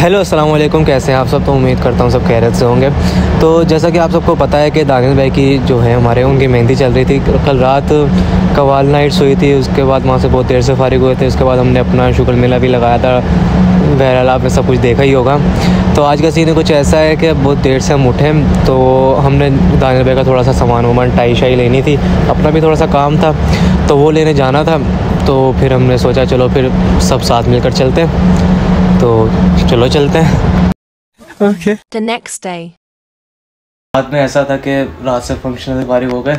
Hello अस्सलाम वालेकुम कैसे हैं आप सब? तो उम्मीद करता हूँ सब खैरत से होंगे। तो जैसा कि आप सबको पता है कि दानिश भाई की जो है, हमारे उनकी मेहंदी चल रही थी। कल रात कवाल नाइट्स हुई थी, उसके बाद वहाँ से बहुत देर से फारिग हुए थे। उसके बाद हमने अपना शुक्र मेला भी लगाया था। बहरहाल आपने सब कुछ देखा ही होगा। तो आज का सीन कुछ ऐसा है कि अब बहुत देर से हम उठे। तो हमने दानिश भाई का थोड़ा सा सामान वामान टाई शाई लेनी थी। अपना भी थोड़ा सा काम था तो वो लेने जाना था। तो फिर हमने सोचा, चलो फिर सब साथ मिलकर चलते हैं। तो चलो चलते हैं ओके The next day. रात में ऐसा था कि रात से फ़ंक्शन से फारिग हो गए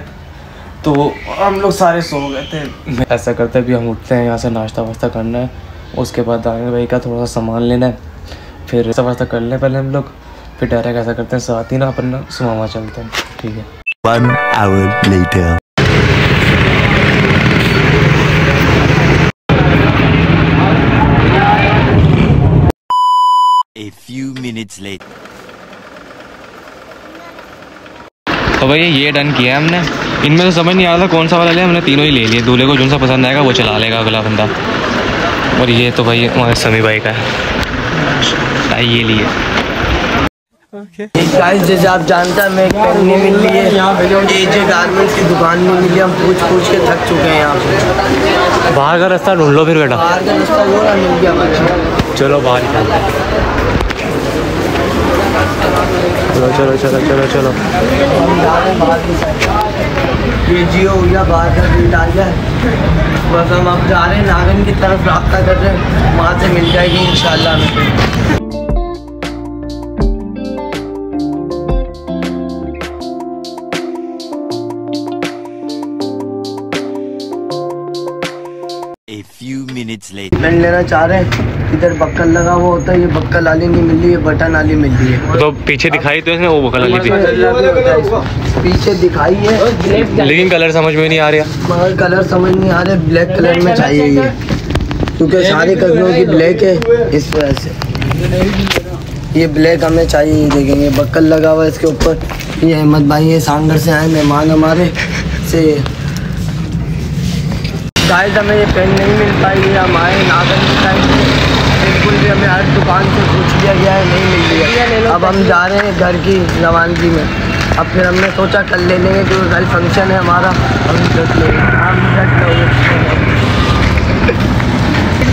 तो हम लोग सारे सो गए थे ऐसा करते भी हम उठते हैं यहाँ से नाश्ता वास्ता करना है उसके बाद दानिश भाई का थोड़ा सा सामान लेना है फिर नाश्ता वास्ता कर लें पहले हम लोग फिर डायरेक्ट ऐसा करते हैं साथ ही ना अपन ना सुमामा चलते हैं ठीक है One hour later. Minutes later. तो भाई ये डन किया हमने। इनमें तो समझ नहीं आ रहा था कौन सा वाला लिया हमने तीनों ही ले लिए। दूल्हे को जो सा पसंद आएगा वो चला लेगा अगला बंदा। और ये तो भाई हमारे समी भाई का है। ये लिए। गाइस जैसे आप जानते हैं हमें एक मिल रही है एजे गारमेंट्स की दुकान नहीं मिली हम पूछ पूछ के थक चुके हैं यहाँ पे। बाहर का रास्ता ढूंढ लो फिर बेटा। बाहर का रास्ता वो मिल गया चलो बाहर निकलते हैं। चलो चलो चलो चलो। चलो हम जा रहे हैं बाहर की साइड ये जियो गया बाहर का बीट आ गया बस हम अब जा रहे हैं नागन की तरफ़ रब्ता कर रहे हैं। वहाँ से मिल जाएगी इंशाल्लाह हमें। A few minutes लेना चाह रहे हैं। इधर बक्कल लगा हुआ होता है ये बक्कल आली नहीं मिल रही है बटन आली मिल रही है। तो पीछे दिखाई तो इसने वो बकल वाली थी। पीछे दिखाई है। लेकिन कलर समझ में नहीं आ रहा। मगर कलर समझ नहीं आ रहे ब्लैक कलर में चाहिए ये। क्योंकि सारे कलरों की ब्लैक है इस वजह से। ये ब्लैक हमें चाहिए ये देखेंगे बक्कल लगा हुआ है इसके ऊपर। ये अहमद भाई ये सांगर से आए मेहमान हमारे से। शायद हमें ये पेन नहीं मिल पाई हम आए नागन की टाइम बिल्कुल भी हमें हर दुकान से पूछ लिया गया है नहीं मिल रही है। अब हम जा रहे हैं घर की रवानगी में। अब फिर हमने सोचा कल ले लेंगे क्योंकि कल फ़ंक्शन है हमारा हम जट लेंगे। हम जट लोगे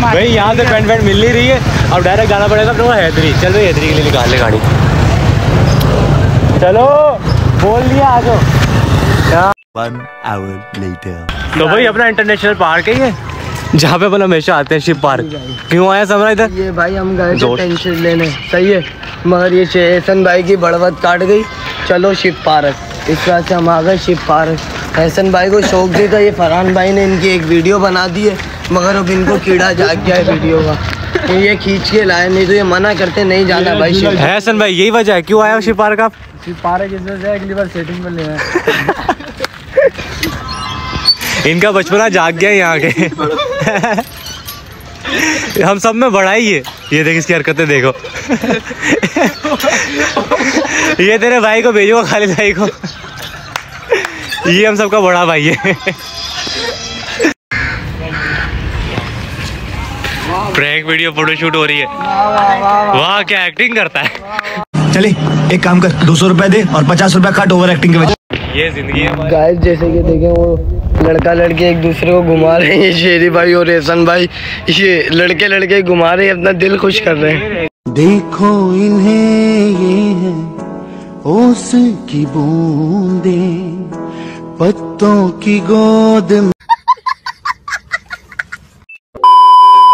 भाई यहाँ से पेंट वेंट मिल नहीं रही है। अब डायरेक्ट जाना पड़ेगा अपने हैदरी। चल भाई हैदरी के लिए निकाल ले गाड़ी। चलो बोल लिया आ जाओ। One hour later. तो भाई अपना इंटरनेशनल पार्क है ये। जहाँ पे अपन हमेशा आते हैं शिव पार्क। क्यों आया समरा इधर? ये भाई हम गए थे। पेंशन लेने। सही है मगर ये शेहसन भाई की बड़वत काट गई। चलो शिव पार्क। इस वजह से हम आ गए शिव पार्क। हसन भाई को शौक नहीं था ये फरहान भाई ने इनकी एक वीडियो बना दी है मगर अब इनको कीड़ा जाग गया है वीडियो का। ये खींच के लाए नहीं तो ये मना करते नहीं जाना भाई शिव हसन भाई यही वजह है। क्यों आया शिव पार्क आप? पार्क इस वजह से अगली बार सेटिंग में ले इनका बचपना जाग गया यहाँ के। हम सब में बड़ा ही है ये देख, इसकी हरकतें देखो। ये तेरे भाई को भेजो, खालिद भाई को। ये हम सबका बड़ा भाई है। प्रैंक वीडियो फोटोशूट हो रही है। वाह क्या एक्टिंग करता है? चले, एक काम कर, दो सौ रुपए दे और पचास रुपए काट ओवर एक्टिंग के वजह ये ज़िंदगी है। गाइस जैसे कि देखें वो लड़का लड़की एक दूसरे को घुमा रहे हैं शेरी भाई और एहसन भाई। ये लड़के लड़के घुमा रहे हैं अपना दिल खुश कर रहे हैं। देखो इन्हें ये है ओस की बूंदे पत्तों की गोद में।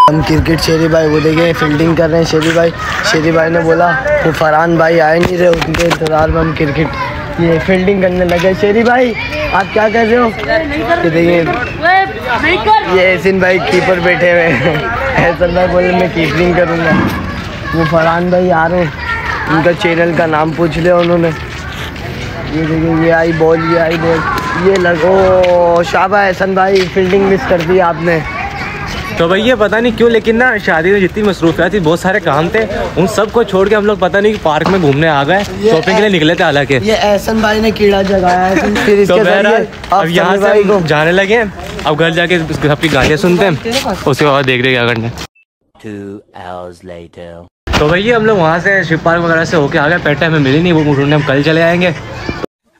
हम क्रिकेट शेरी भाई वो देखे फील्डिंग कर रहे हैं शेरी भाई। शेरी भाई ने बोला वो फरहान भाई आए नहीं रहे उनके इंतज़ार में हम क्रिकेट ये फील्डिंग करने लगे। शेरी भाई, आप क्या कर रहे हो? ये देखिए, ये एहसिन भाई कीपर बैठे हुए हैं। एहसन भाई बोले, मैं कीपिंग करूँगा। वो फरहान भाई आ रहे हैं। उनका चैनल का नाम पूछ लिया उन्होंने। ये देखिए, ये आई बॉल ये आई बॉल ये लगो शाबा एहसन भाई फील्डिंग मिस कर दी आपने। तो भैया पता नहीं क्यों लेकिन ना शादी में जितनी मसरूफियात थी बहुत सारे काम थे उन सबको छोड़ के हम लोग पता नहीं कि पार्क में घूमने आ गए शॉपिंग के लिए निकले थे हालाँकि। ये एहसन भाई ने कीड़ा जगाया है फिर तो इसके ज़रिए अब यहाँ से जाने लगे अब घर जाके सबकी गालियाँ सुनते हैं। उसके बाद देख रहे क्या करना. तो भैया हम लोग वहाँ से शिव पार्क वगैरह से होके आ गए पेटे हमें मिली नहीं वो ढूँढने हम कल चले आएँगे।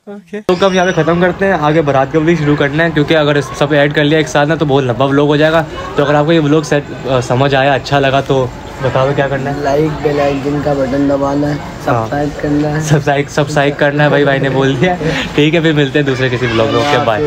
तो कब यहाँ पे ख़त्म करते हैं? आगे बारात का भी शुरू करना है क्योंकि अगर सब ऐड कर लिया एक साथ ना तो बहुत लंबा ब्लॉग हो जाएगा। तो अगर आपको ये ब्लॉग सेट समझ आया अच्छा लगा तो बताओ दो क्या करना है? लाइक बेल आइकन का बटन दबाना है सब्सक्राइब करना है। सब्सक्राइब सब्सक्राइब करना है भाई भाई ने बोल दिया। ठीक है फिर मिलते हैं दूसरे किसी ब्लॉग में ओके बाय